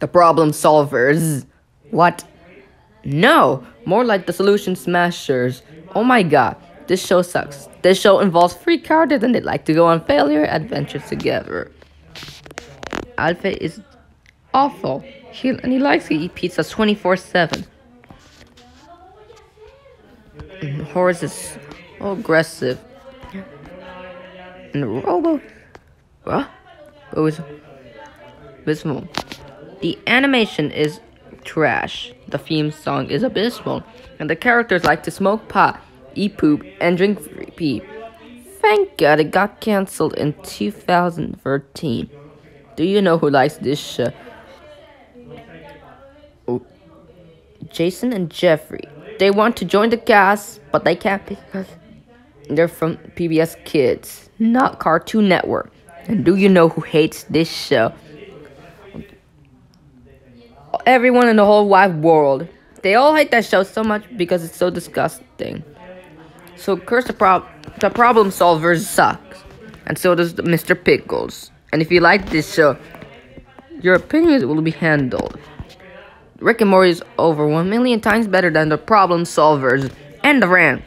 The problem solverz. What? No, more like the solution smashers. Oh my god, this show sucks. This show involves three characters and they like to go on failure adventures together. Alpha is awful. He, and he likes to eat pizza 24 7. Mm, Horace is so aggressive. And Robo. What? It was abysmal. The animation is trash. The theme song is abysmal. And the characters like to smoke pot, eat poop, and drink pee. Thank God it got cancelled in 2013. Do you know who likes this show? Oh. Jason and Jeffrey. They want to join the cast, but they can't because they're from PBS Kids, not Cartoon Network. And do you know who hates this show? Everyone in the whole wide world. They all hate that show so much because it's so disgusting. So curse the prob the problem solverz sucks. And so does Mr. Pickles. And if you like this show, your opinions will be handled. Rick and Morty is over one million times better than the problem solverz. End of rant.